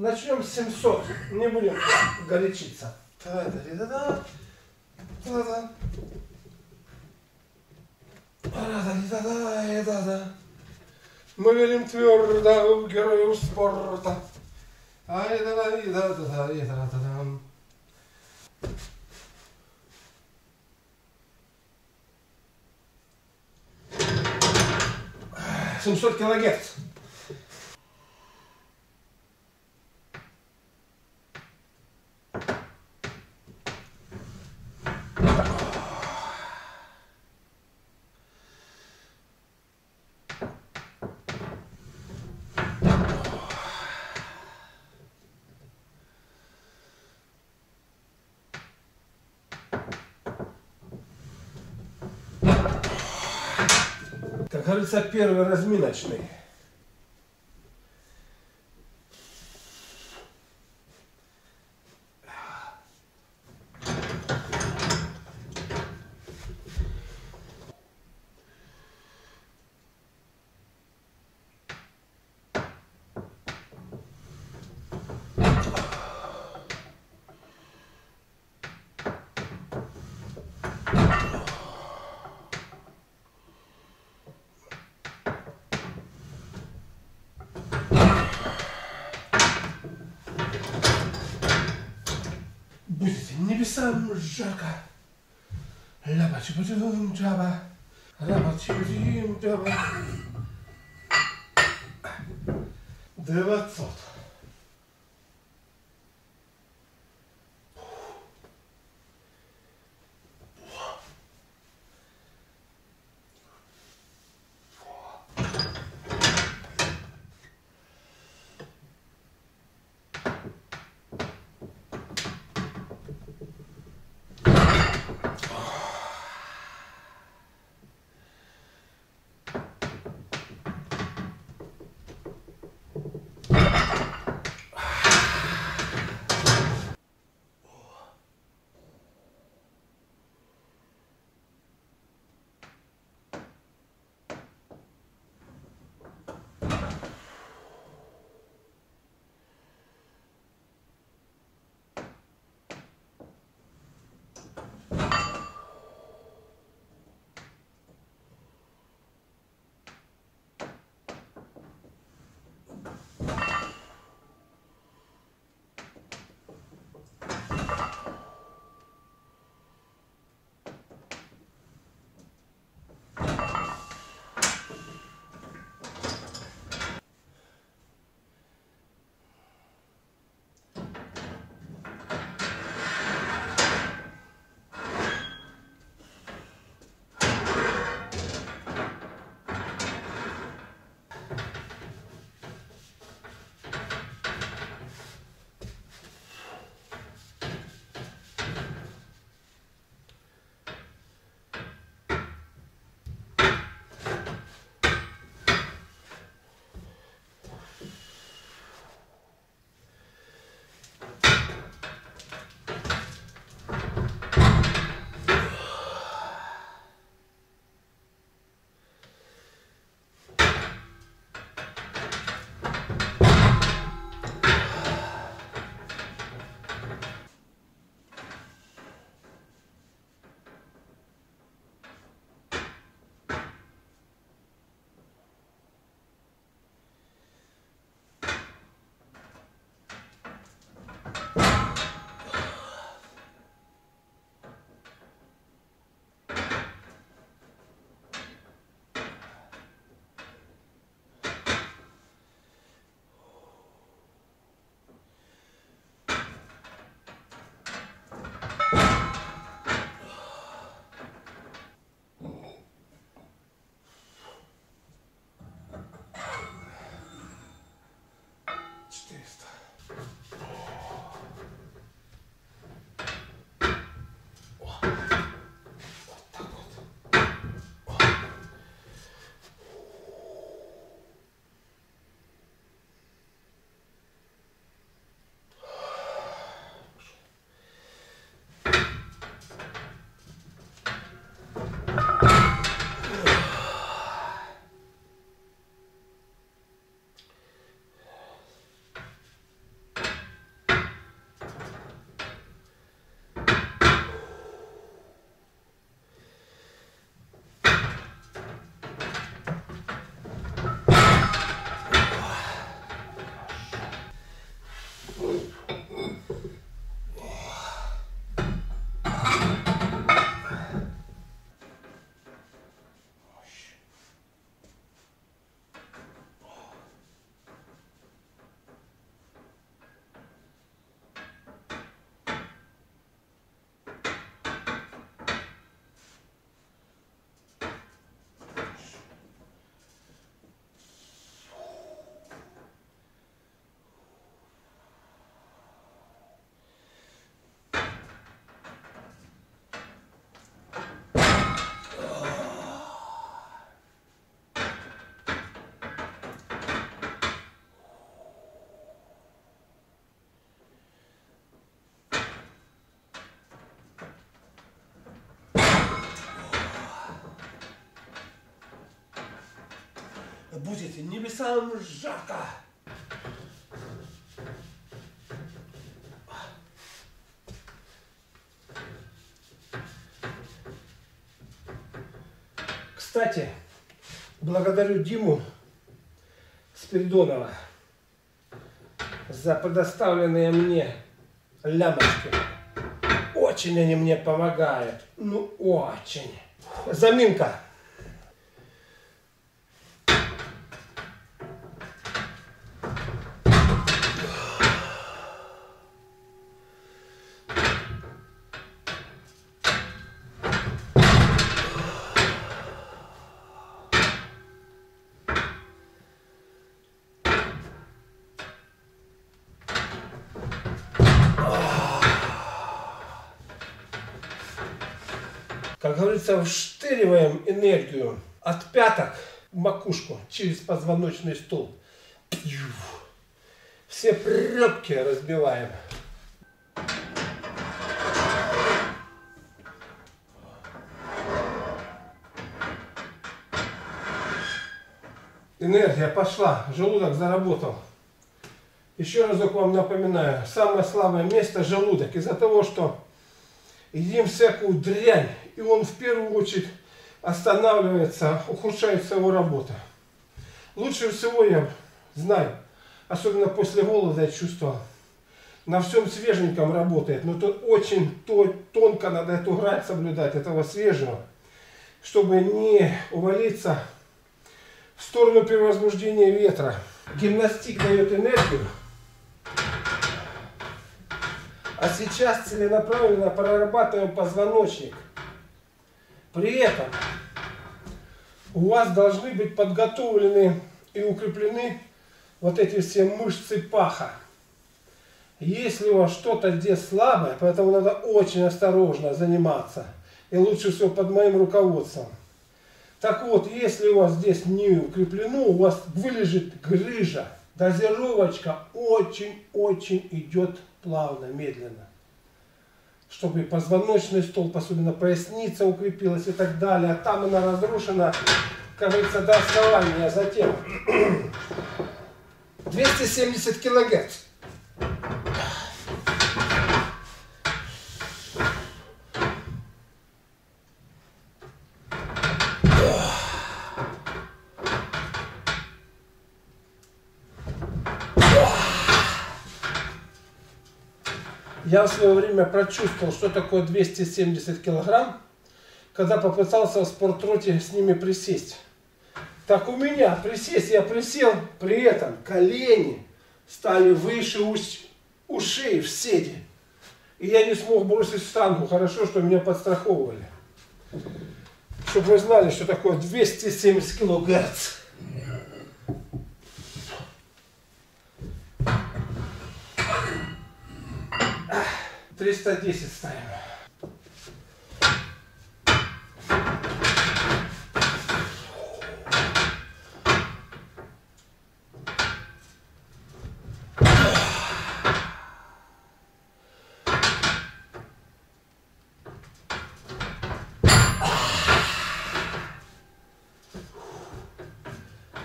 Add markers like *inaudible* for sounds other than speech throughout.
Начнем с 700, не будем горячиться. Мы верим твердо в героев спорта. Семьсот килогерц. Как говорится, первый разминочный. sam rzeka. Labać budum dżaba, labać budum dżaba. Dwa co to? Будет небесам жарко. Кстати, благодарю Диму Спиридонова за предоставленные мне лямочки. Очень они мне помогают. Ну, очень. Заминка. Как говорится, вштыриваем энергию от пяток в макушку через позвоночный столб. Все пробки разбиваем. Энергия пошла, желудок заработал. Еще разок вам напоминаю, самое слабое место желудок. Из-за того, что едим всякую дрянь, и он в первую очередь останавливается, ухудшается его работа. Лучше всего я знаю, особенно после голода я чувствовал, на всем свеженьком работает, но тут очень тонко надо эту грань соблюдать, этого свежего, чтобы не увалиться в сторону перевозбуждения ветра. Гимнастик дает энергию, а сейчас целенаправленно прорабатываем позвоночник. При этом у вас должны быть подготовлены и укреплены вот эти все мышцы паха. Если у вас что-то здесь слабое, поэтому надо очень осторожно заниматься. И лучше всего под моим руководством. Так вот, если у вас здесь не укреплено, у вас вылежит грыжа. Дозировочка очень-очень идет плавно, медленно. Чтобы позвоночный столб, особенно поясница укрепилась и так далее. А там она разрушена, говорится, до основания. Затем *clears throat* 270 килогерц. Я в свое время прочувствовал, что такое 270 килограмм, когда попытался в спортроте с ними присесть. Так у меня присесть, я присел, при этом колени стали выше ушей в седе. И я не смог бросить штангу. Хорошо, что меня подстраховывали. Чтобы вы знали, что такое 270 килогерц. 310 ставим.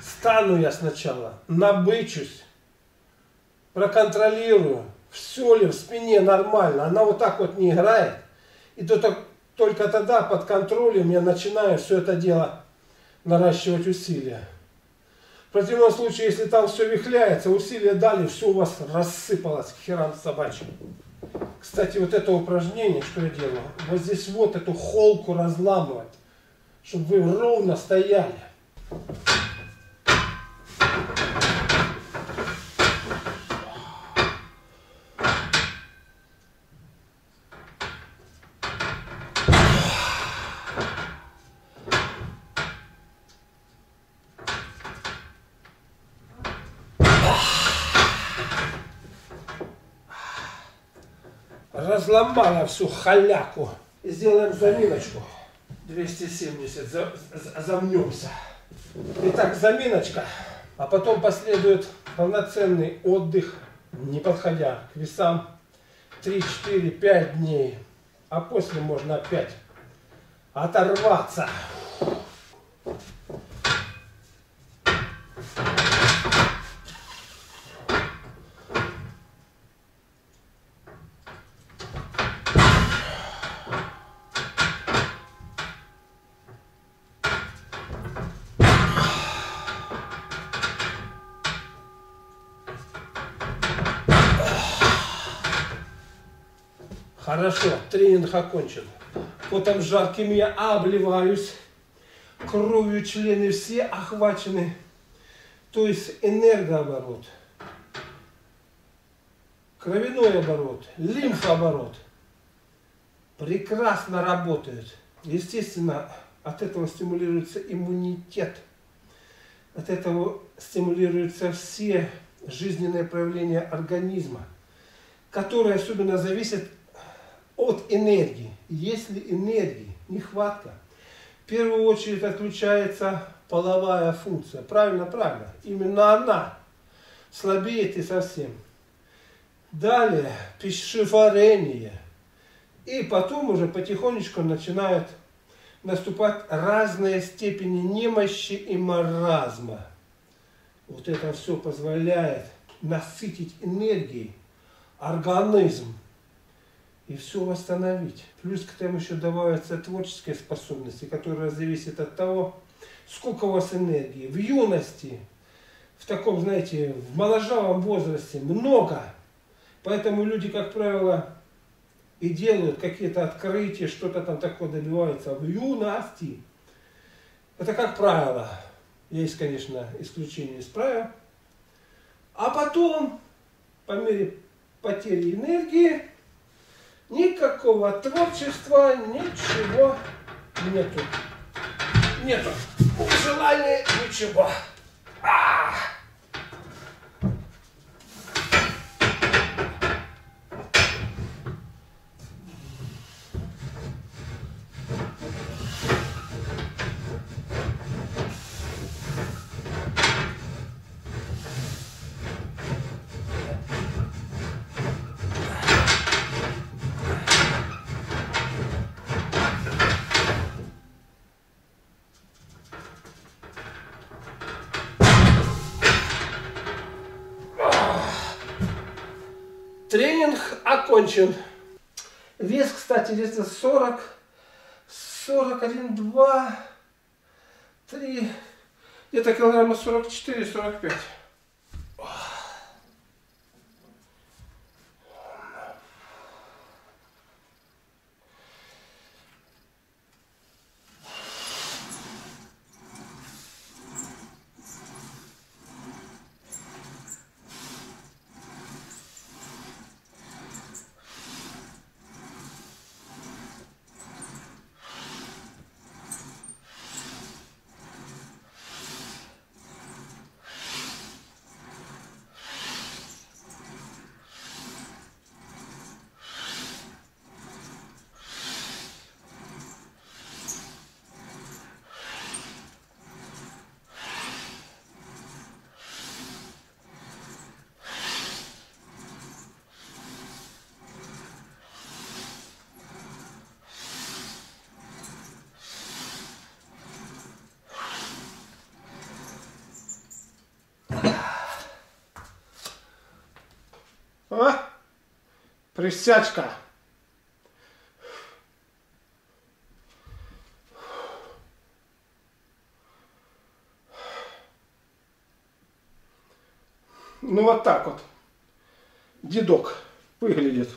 Стану я сначала, набычусь, проконтролирую, все ли в спине нормально, она вот так вот не играет. И то, только тогда под контролем я начинаю все это дело наращивать усилия. В противном случае, если там все вихляется, усилия дали, все у вас рассыпалось к херам собачьим. Кстати, вот это упражнение, что я делаю, вот здесь вот эту холку разламывать, чтобы вы ровно стояли. Разломала всю халяку. И сделаем заминочку. 270, за, за, замнемся. Итак, заминочка. А потом последует полноценный отдых, не подходя к весам. 3, 4, 5 дней. А после можно опять оторваться. Хорошо, тренинг окончен. Потом жарким я обливаюсь. Кровью члены все охвачены. То есть энергооборот, кровяной оборот, лимфооборот прекрасно работают. Естественно, от этого стимулируется иммунитет. От этого стимулируются все жизненные проявления организма, которые особенно зависят от энергии. Если энергии нехватка, в первую очередь отключается половая функция. Правильно, правильно. Именно она слабеет и совсем. Далее пищеварение. И потом уже потихонечку начинают наступать разные степени немощи и маразма. Вот это все позволяет насытить энергией организм и все восстановить. Плюс к этому еще добавятся творческие способности, которые зависят от того, сколько у вас энергии. В юности, в таком, знаете, в моложавом возрасте много. Поэтому люди, как правило, и делают какие-то открытия, что-то там такое добиваются в юности. Это как правило. Есть, конечно, исключения из правил. А потом, по мере потери энергии, Никакого творчества, ничего нету. Нету. Желания ничего. А! Тренинг окончен. Вес, кстати, где-то 40, 41, 2, 3, где-то килограмма 44-45. А? Присядька. Ну вот так вот дедок выглядит.